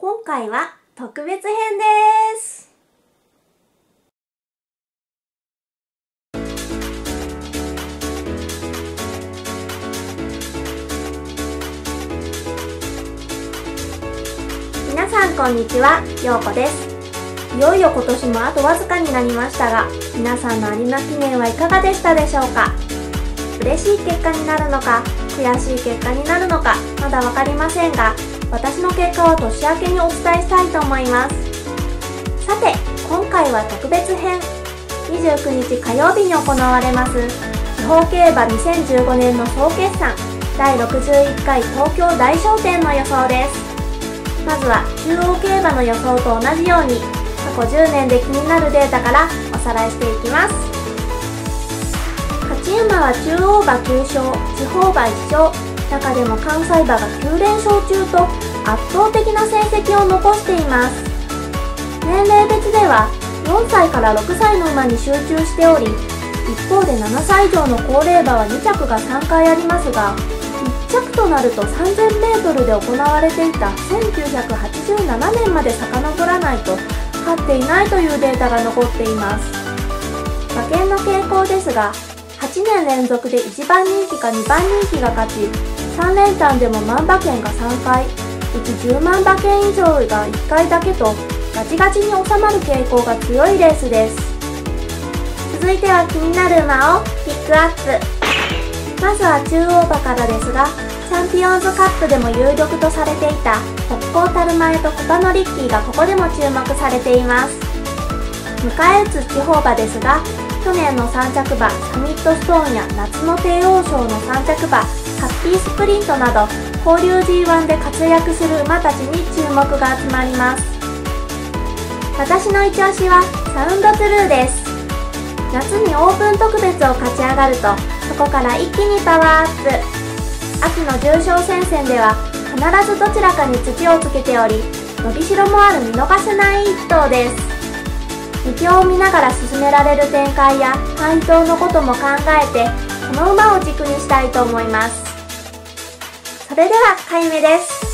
今回は特別編です。皆さんこんにちは、ようこです。いよいよ今年もあとわずかになりましたが皆さんの有馬記念はいかがでしたでしょうか？嬉しい結果になるのか悔しい結果になるのかまだ分かりませんが私の結果を年明けにお伝えしたいと思います。さて今回は特別編。29日火曜日に行われます。地方競馬2015年の総決算。第61回東京大商店の予想です。まずは中央競馬の予想と同じように過去10年で気になるデータからおさらいしていきます。勝ち馬は中央馬9勝地方馬1勝中でも関西馬が9連勝中と圧倒的な成績を残しています。年齢別では4歳から6歳の馬に集中しており一方で7歳以上の高齢馬は2着が3回ありますが1着となると 3000m で行われていた1987年まで遡らないと勝っていないというデータが残っています。馬券の傾向ですが8年連続で1番人気か2番人気が勝ち3連単でも万馬券が3回うち10万馬券以上が1回だけとガチガチに収まる傾向が強いレースです。続いては気になる馬をピックアップ。まずは中央馬からですがチャンピオンズカップでも有力とされていた北高タルマエとコパノリッキーがここでも注目されています。迎え撃つ地方馬ですが去年の3着馬サミットストーンや夏の帝王賞の3着馬ハッピースプリントなど交流 G1 で活躍する馬たちに注目が集まります。私の一押しはサウンドトゥルーです。夏にオープン特別を勝ち上がるとそこから一気にパワーアップ。秋の重賞戦線では必ずどちらかに土をつけており伸びしろもある見逃せない一頭です。2強を見ながら進められる展開や配当のことも考えてこの馬を軸にしたいと思います。それでは買い目です。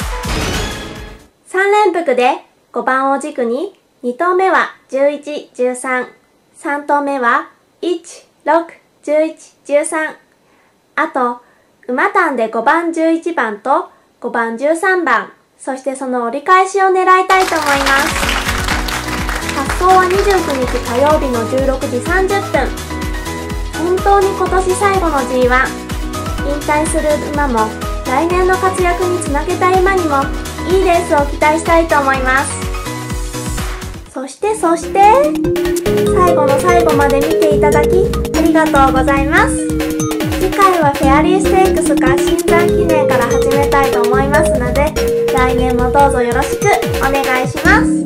3連複で5番を軸に2投目は11、13、3投目は1、6、11、13あと馬単で5番11番と5番13番。そしてその折り返しを狙いたいと思います。発送は29日火曜日の16時30分。本当に今年最後の G1 引退する馬も来年の活躍につなげたい馬にもいいレースを期待したいと思います。そしてそして最後の最後まで見ていただきありがとうございます。次回はフェアリーステークスか新山記念から始めたいと思いますので来年もどうぞよろしくお願いします。